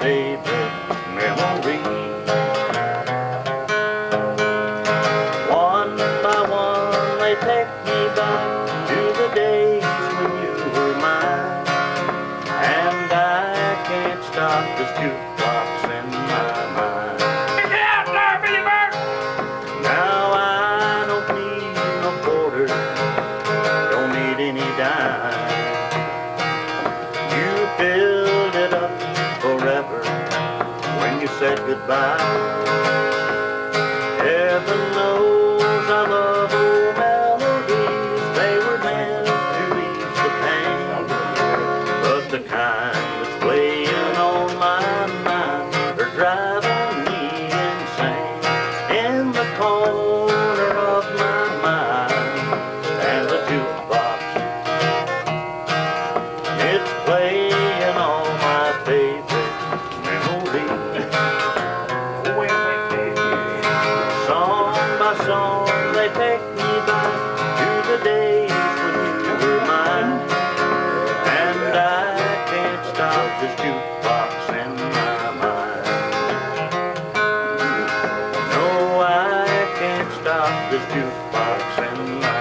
favorite memory. One by one they take me back to the days when you were mine. And I can't stop this tune. said goodbye. Heaven knows. take me back to the days when you were mine. And I can't stop this jukebox in my mind. No, I can't stop this jukebox in my mind.